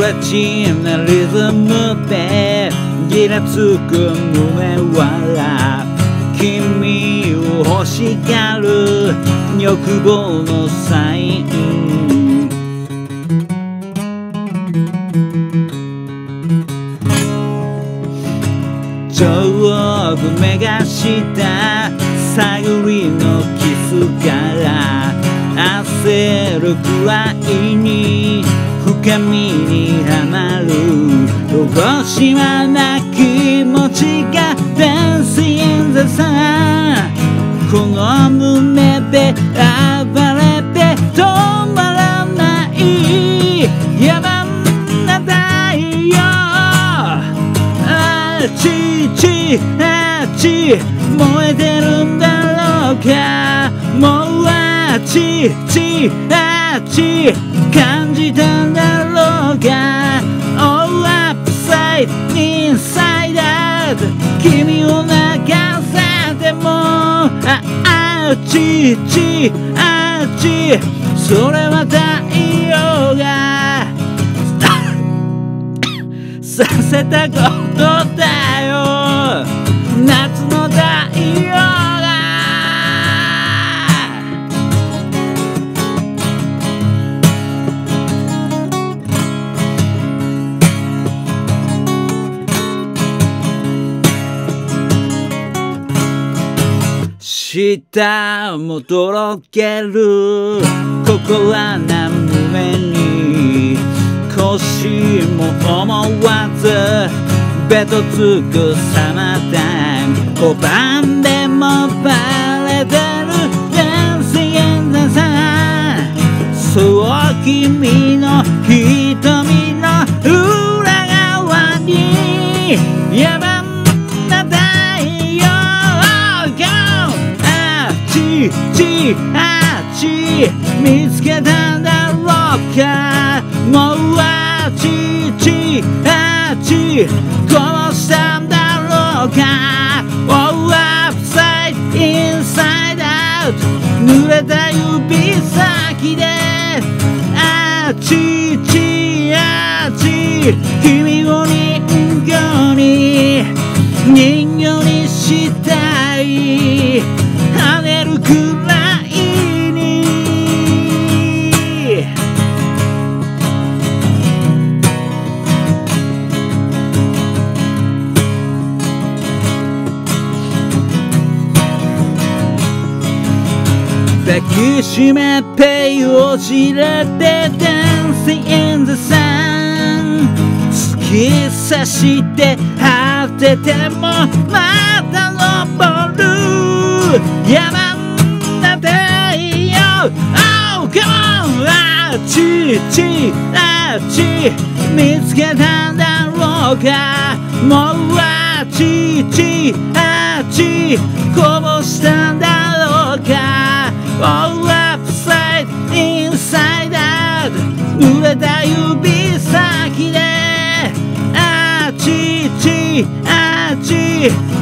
ラチナリズムでギラつく胸は君を欲しがる欲望のサイン。上手目がした探りのキスから焦るくらいに深みにはまる。どうしはな気持ちがダンスインザさこの胸で暴れて止まらない。野蛮な太陽。あっちちあっち。燃えてるんだろうか。もうあっちちあっち感じたんだろうか All upside inside out 君を泣かせてもああっちちあっちそれは太陽が させたことだ舌もとろける。心な胸に？腰も思わず。ベトつくサマータイム拒んでもバレてる。ダンスインザさそう君ちちあち見つけたんだろうかもうあちちあち殺したんだろうか Oh upside inside out 濡れた指先であちちあち君を人形に人抱きしめてよじれてダンスインザサン突き刺して果ててもまた登る野蛮な太陽 Oh come on あっちあっち見つけたんだろうかもうあっちあっちこぼしたんだろうか All upside inside out 濡れた指先であっちちあっち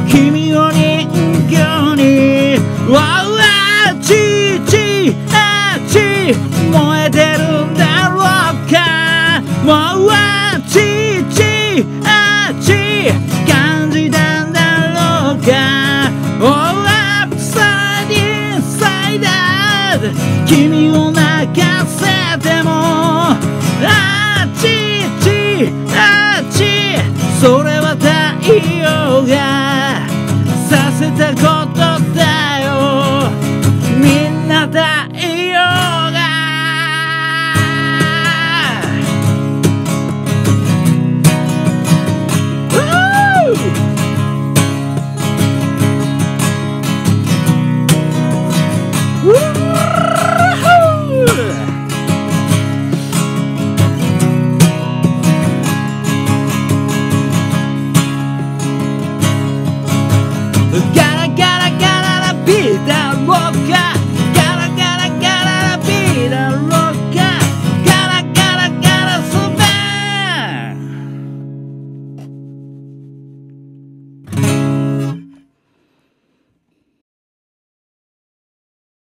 se te conta. Yeah.